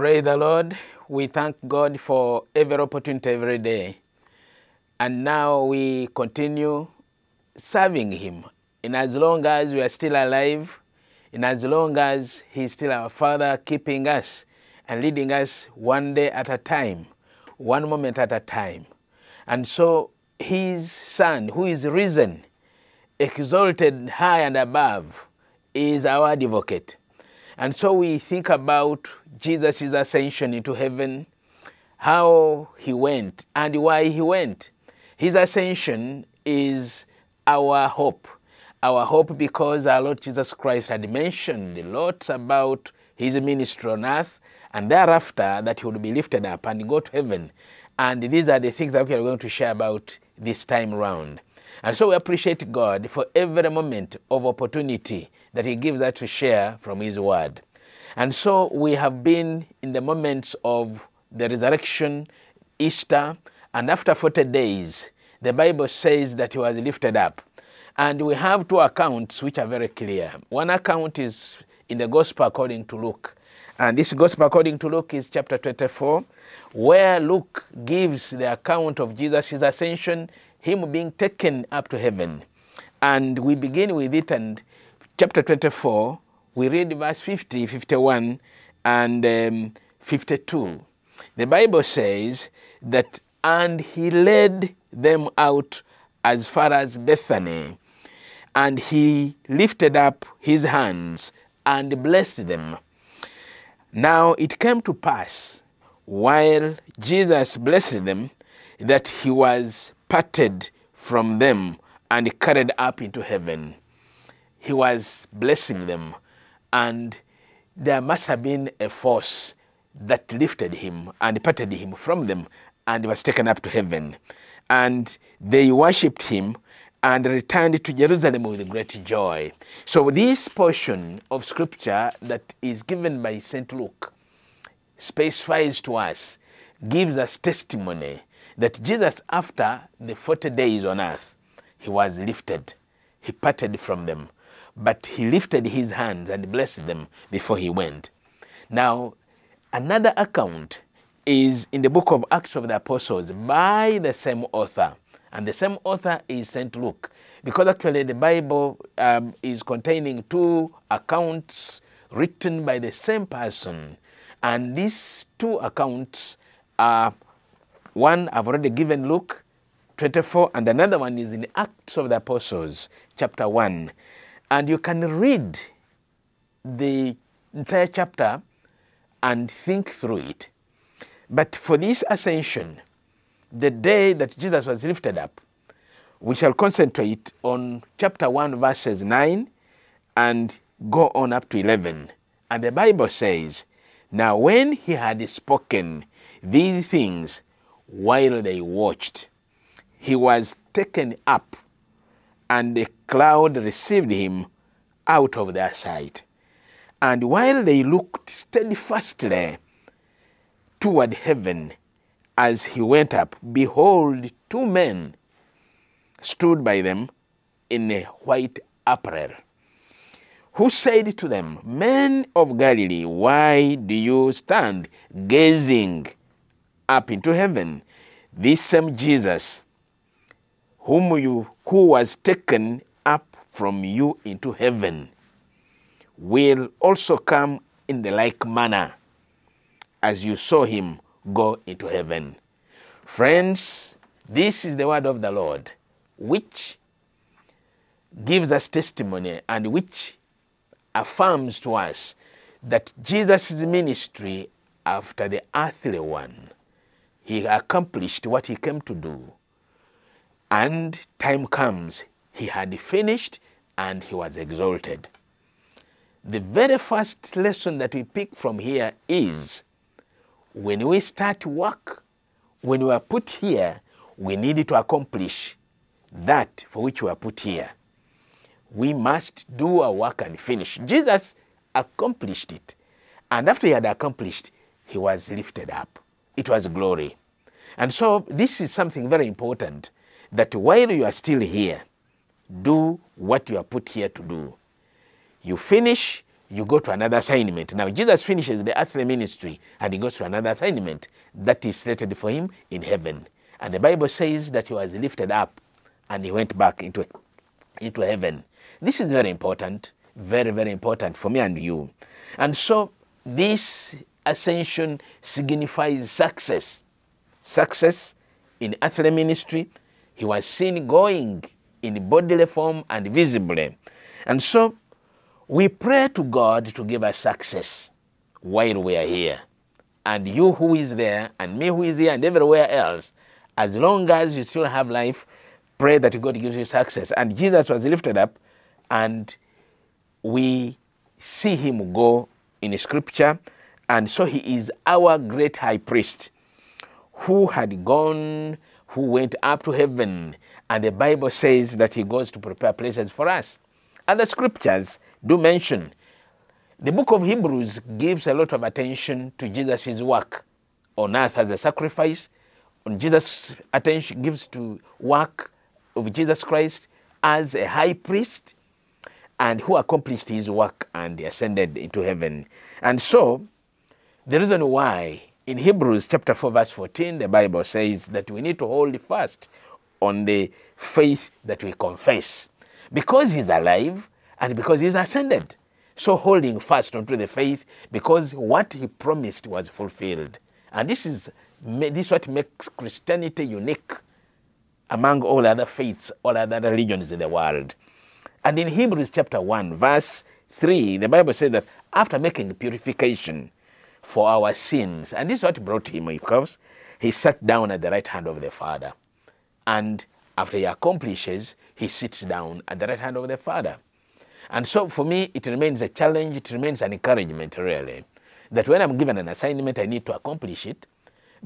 Praise the Lord. We thank God for every opportunity every day. And now we continue serving Him. In as long as we are still alive, in as long as He's still our Father, keeping us and leading us one day at a time, one moment at a time. And so His Son, who is risen, exalted high and above, is our advocate. And so we think about Jesus' ascension into heaven, how he went, and why he went. His ascension is our hope. Our hope because our Lord Jesus Christ had mentioned lots about his ministry on earth, and thereafter that he would be lifted up and go to heaven. And these are the things that we are going to share about this time round. And so we appreciate God for every moment of opportunity that He gives us to share from His Word. And so we have been in the moments of the resurrection, Easter, and after 40 days, the Bible says that He was lifted up. And we have two accounts which are very clear. One account is in the Gospel according to Luke. And this Gospel according to Luke is chapter 24, where Luke gives the account of Jesus' ascension, him being taken up to heaven. And we begin with it, and chapter 24, we read verse 50, 51, and um, 52. The Bible says that, and he led them out as far as Bethany, and he lifted up his hands and blessed them. Now it came to pass, while Jesus blessed them, that he was parted from them and carried up into heaven. He was blessing them, and there must have been a force that lifted him and parted him from them and was taken up to heaven. And they worshipped him and returned to Jerusalem with great joy. So, this portion of scripture that is given by St. Luke specifies to us, gives us testimony that Jesus, after the 40 days on earth, he was lifted. He parted from them, but he lifted his hands and blessed them before he went. Now, another account is in the book of Acts of the Apostles by the same author. And the same author is St. Luke. Because actually the Bible um, is containing two accounts written by the same person. And these two accounts are one I've already given Luke 24, and another one is in Acts of the Apostles, chapter 1. And you can read the entire chapter and think through it. But for this ascension, the day that Jesus was lifted up, we shall concentrate on chapter 1, verses 9 and go on up to 11. And the Bible says, Now when he had spoken these things while they watched, he was taken up, and a cloud received him out of their sight. And while they looked steadfastly toward heaven, as he went up, behold, two men stood by them in a white apparel, who said to them, Men of Galilee, why do you stand gazing up into heaven? This same Jesus, whom you who was taken up from you into heaven, will also come in the like manner as you saw him go into heaven. Friends, this is the word of the Lord, which gives us testimony and which affirms to us that Jesus' ministry after the earthly one, he accomplished what he came to do. And time comes, he had finished and he was exalted. The very first lesson that we pick from here is when we start work, when we are put here, we need to accomplish that for which we are put here. We must do our work and finish. Jesus accomplished it. And after he had accomplished, he was lifted up. It was glory. And so, this is something very important that while you are still here, do what you are put here to do. You finish, you go to another assignment. Now, Jesus finishes the earthly ministry and he goes to another assignment that is slated for him in heaven. And the Bible says that he was lifted up and he went back into, into heaven. This is very important, very, very important for me and you. And so, this ascension signifies success. Success in earthly ministry. He was seen going in bodily form and visibly. And so, we pray to God to give us success while we are here. And you who is there, and me who is here, and everywhere else, as long as you still have life, pray that God gives you success. And Jesus was lifted up, and we see him go in Scripture. And so he is our great high priest who had gone, who went up to heaven. And the Bible says that he goes to prepare places for us. Other scriptures do mention. The book of Hebrews gives a lot of attention to Jesus' work on earth as a sacrifice. On Jesus' attention gives to work of Jesus Christ as a high priest and who accomplished his work and ascended into heaven. And so, the reason why in Hebrews chapter 4, verse 14, the Bible says that we need to hold fast on the faith that we confess because he's alive and because he's ascended. So holding fast onto the faith because what he promised was fulfilled. And this is this is what makes Christianity unique among all other faiths, all other religions in the world. And in Hebrews chapter 1, verse 3, the Bible says that after making purification for our sins, and this is what brought him, of course, he sat down at the right hand of the Father. And after he accomplishes, he sits down at the right hand of the Father. And so for me, it remains a challenge, it remains an encouragement, really, that when I'm given an assignment, I need to accomplish it.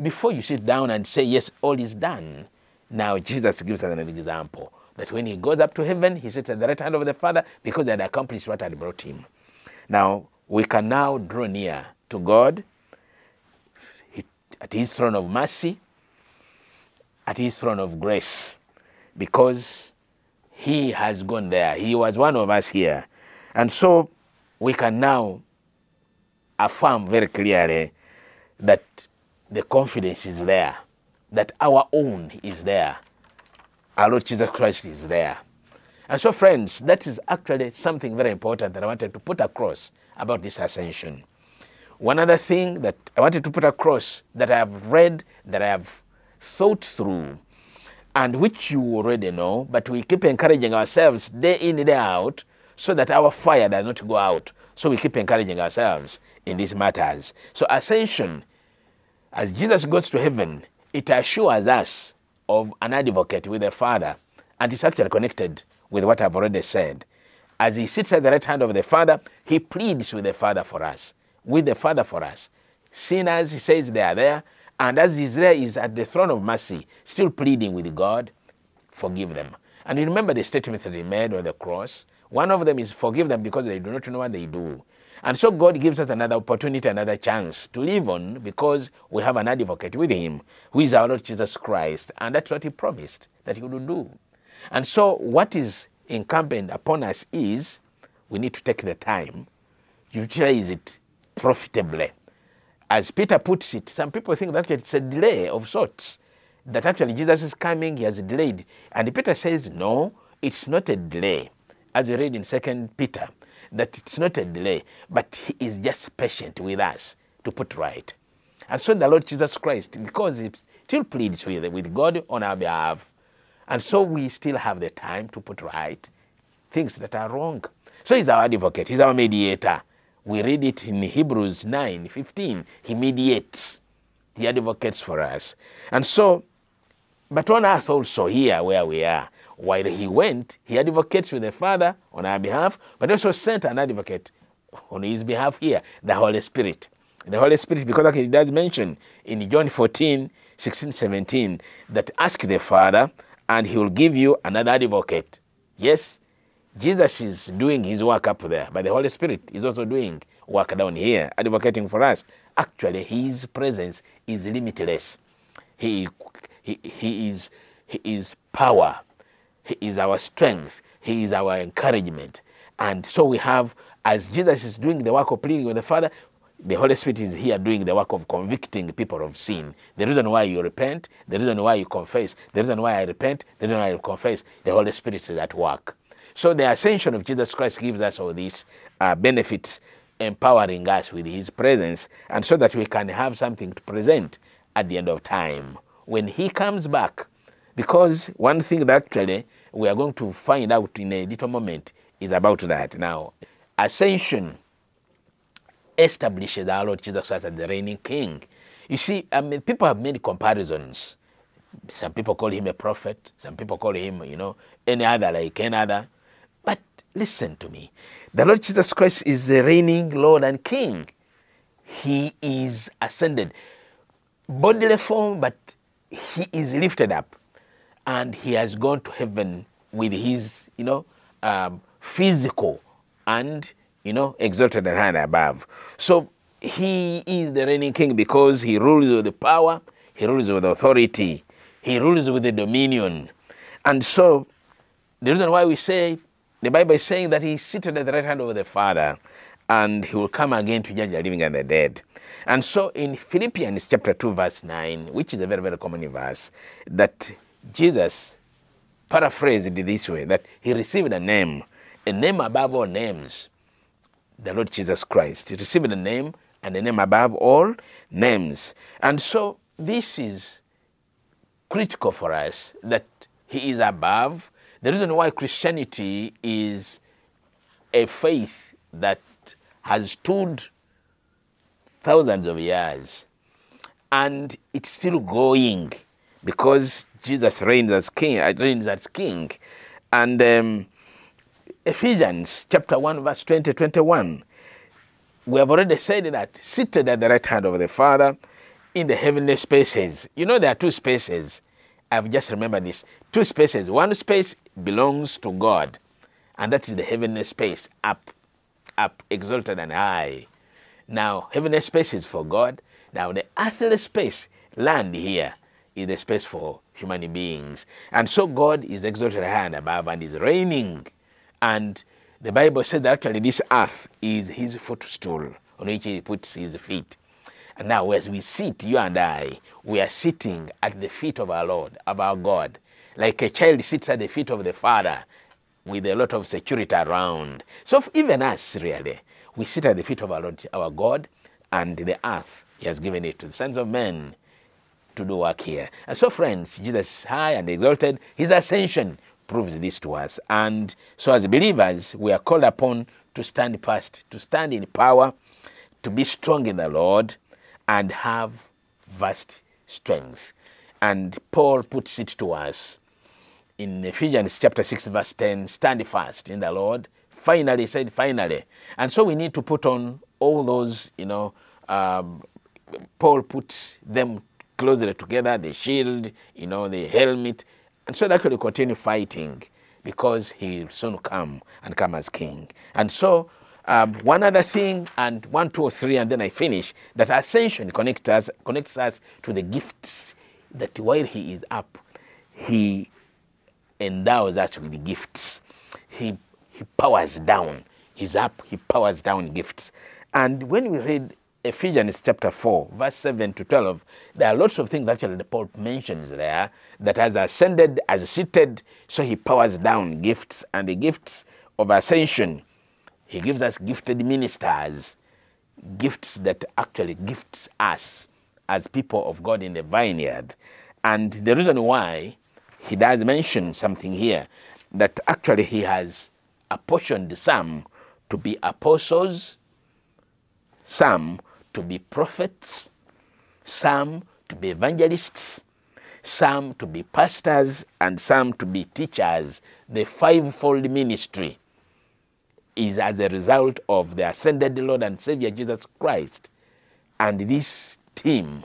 Before you sit down and say, Yes, all is done. Now, Jesus gives us an example that when he goes up to heaven, he sits at the right hand of the Father because he had accomplished what had brought him. Now, we can now draw near to God at his throne of mercy, at his throne of grace because he has gone there. He was one of us here. And so we can now affirm very clearly that the confidence is there, that our own is there. Our Lord Jesus Christ is there. And so, friends, that is actually something very important that I wanted to put across about this ascension. One other thing that I wanted to put across that I have read, that I have thought through, and which you already know, but we keep encouraging ourselves day in, and day out, so that our fire does not go out. So we keep encouraging ourselves in these matters. So ascension, as Jesus goes to heaven, it assures us of an advocate with the Father, and it's actually connected with what I've already said. As he sits at the right hand of the Father, he pleads with the Father for us, with the Father for us. Sinners, he says they are there, and as Israel is at the throne of mercy, still pleading with God, forgive them. And you remember the statement that he made on the cross? One of them is forgive them because they do not know what they do. And so God gives us another opportunity, another chance to live on because we have an advocate with him, who is our Lord Jesus Christ. And that's what he promised that he would do. And so what is incumbent upon us is we need to take the time, utilize it profitably as Peter puts it, some people think that it's a delay of sorts, that actually Jesus is coming, he has delayed. And Peter says, no, it's not a delay. As we read in Second Peter, that it's not a delay, but he is just patient with us to put right. And so the Lord Jesus Christ, because he still pleads with, with God on our behalf, and so we still have the time to put right things that are wrong. So he's our advocate, he's our mediator. We read it in Hebrews 9 15. He mediates, he advocates for us. And so, but on earth also, here where we are, while he went, he advocates with the Father on our behalf, but also sent an advocate on his behalf here, the Holy Spirit. The Holy Spirit, because like he does mention in John 14, 16, 17, that ask the Father and he will give you another advocate. Yes, Jesus is doing his work up there, but the Holy Spirit is also doing work down here, advocating for us. Actually, his presence is limitless. He, he, he, is, he is power. He is our strength. He is our encouragement. And so we have as Jesus is doing the work of pleading with the Father, the Holy Spirit is here doing the work of convicting people of sin. The reason why you repent, the reason why you confess, the reason why I repent, the reason why I confess, the Holy Spirit is at work. So the ascension of Jesus Christ gives us all these uh, benefits, empowering us with His presence, and so that we can have something to present at the end of time when He comes back. Because one thing that actually we are going to find out in a little moment is about that. Now, ascension establishes our Lord Jesus Christ as the reigning king. You see, I mean, people have made comparisons. Some people call him a prophet, some people call him, you know, any other, like any other. Listen to me. The Lord Jesus Christ is the reigning Lord and King. He is ascended. Bodily form, but he is lifted up. And he has gone to heaven with his, you know, um, physical and you know, exalted and high above. So he is the reigning king because he rules with the power, he rules with authority, he rules with the dominion. And so the reason why we say, the Bible is saying that he is seated at the right hand of the Father and he will come again to judge the living and the dead. And so in Philippians chapter 2, verse 9, which is a very, very common verse, that Jesus paraphrased this way that he received a name, a name above all names the Lord Jesus Christ. He received a name and a name above all names. And so this is critical for us that he is above. The reason why Christianity is a faith that has stood thousands of years and it's still going because Jesus reigns as king, uh, reigns as king. And um, Ephesians chapter 1, verse 20 21. We have already said that seated at the right hand of the Father in the heavenly spaces. You know, there are two spaces. I've just remembered this. Two spaces. One space belongs to God, and that is the heavenly space, up, up, exalted and high. Now, heavenly space is for God. Now, the earthly space, land here, is the space for human beings. And so God is exalted high and above and is reigning and the Bible said that actually this earth is his footstool on which he puts his feet. And now, as we sit, you and I, we are sitting at the feet of our Lord, of our God, like a child sits at the feet of the Father with a lot of security around. So, even us, really, we sit at the feet of our Lord, our God, and the earth, He has given it to the sons of men to do work here. And so, friends, Jesus is high and exalted. His ascension proves this to us. And so, as believers, we are called upon to stand fast, to stand in power, to be strong in the Lord, and have vast strength. And Paul puts it to us in Ephesians chapter 6, verse 10 stand fast in the Lord. Finally, said, finally. And so we need to put on all those, you know, um, Paul puts them closely together the shield, you know, the helmet, and so that could continue fighting because he will soon come and come as king. And so um, one other thing, and one, two, or three, and then I finish, that ascension connects us, connects us to the gifts that while he is up, he endows us with gifts. He, he powers down. He's up, he powers down gifts. And when we read Ephesians chapter 4, verse 7 to 12, there are lots of things actually the Paul mentions there that has ascended, as seated, so he powers down gifts and the gifts of ascension. He gives us gifted ministers, gifts that actually gifts us as people of God in the vineyard. And the reason why he does mention something here that actually he has apportioned some to be apostles, some to be prophets, some to be evangelists, some to be pastors, and some to be teachers. The fivefold ministry is as a result of the ascended Lord and Savior Jesus Christ. And this team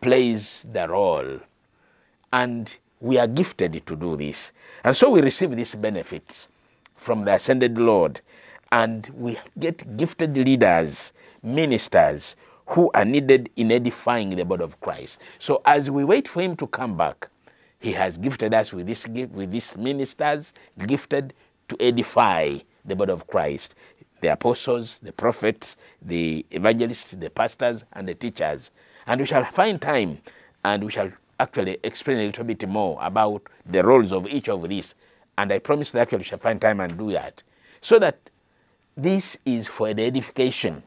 plays the role. And we are gifted to do this. And so we receive these benefits from the ascended Lord. And we get gifted leaders ministers who are needed in edifying the body of Christ. So as we wait for him to come back, he has gifted us with this gift, with these ministers, gifted to edify the body of Christ. the apostles, the prophets, the evangelists, the pastors, and the teachers. And we shall find time and we shall actually explain a little bit more about the roles of each of these. And I promise that actually shall find time and do that. So that this is for the edification,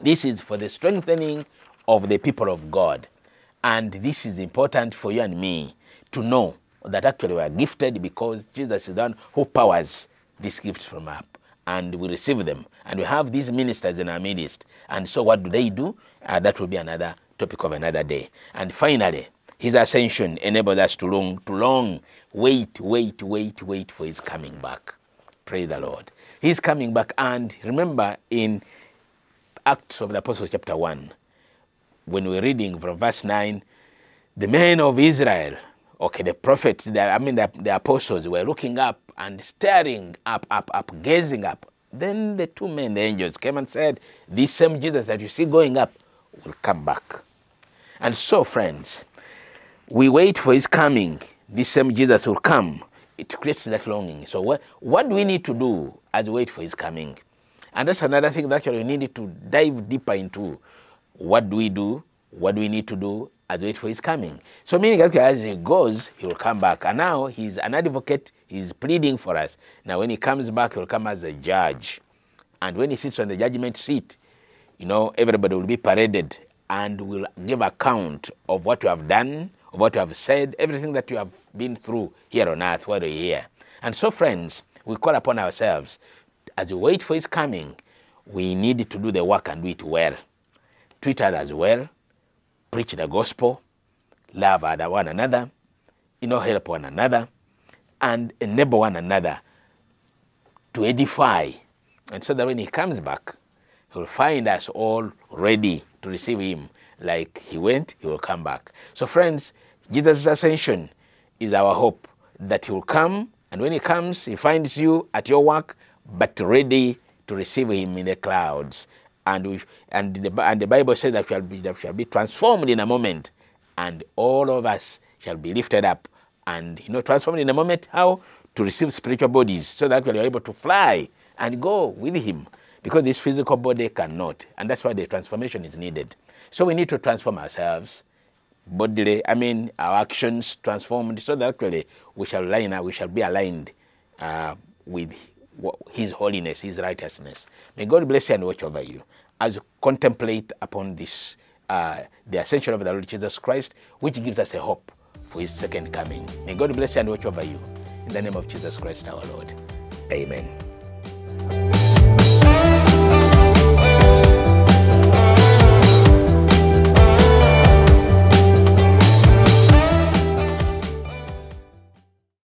this is for the strengthening of the people of God. And this is important for you and me to know that actually we are gifted because Jesus is the one who powers these gifts from up and we receive them. And we have these ministers in our midst. And so what do they do? Uh, that will be another topic of another day. And finally, his ascension enabled us to long, to long wait, wait, wait, wait for his coming back. Pray the Lord. He's coming back. And remember in Acts of the Apostles chapter 1, when we're reading from verse 9, the men of Israel, okay, the prophets, the, I mean the, the apostles were looking up and staring up, up, up, gazing up. Then the two men, the angels, came and said, This same Jesus that you see going up will come back. And so, friends, we wait for his coming. This same Jesus will come. It creates that longing. So, what, what do we need to do as we wait for his coming? And that's another thing that actually we need to dive deeper into. What do we do? What do we need to do as we wait for his coming? So meaning that as he goes, he will come back. And now he's an advocate, he's pleading for us. Now when he comes back, he will come as a judge. And when he sits on the judgment seat, you know, everybody will be paraded and will give account of what you have done, of what you have said, everything that you have been through here on earth while you're here. And so, friends, we call upon ourselves as we wait for his coming, we need to do the work and do it well. Treat others well, preach the gospel, love one another, you know, help one another, and enable one another to edify. And so that when he comes back, he will find us all ready to receive him. Like he went, he will come back. So, friends, Jesus' ascension is our hope that he will come, and when he comes, he finds you at your work, but ready to receive him in the clouds. And, we, and, the, and the Bible says that shall be, that shall be transformed in a moment, and all of us shall be lifted up. And, you know, transformed in a moment, how? To receive spiritual bodies, so that we are able to fly and go with him. Because this physical body cannot. And that's why the transformation is needed. So we need to transform ourselves bodily, I mean, our actions transformed so that actually we shall line we shall be aligned uh, with his holiness, His righteousness. May God bless you and watch over you as you contemplate upon this, uh, the ascension of the Lord Jesus Christ, which gives us a hope for His second coming. May God bless you and watch over you. In the name of Jesus Christ our Lord. Amen.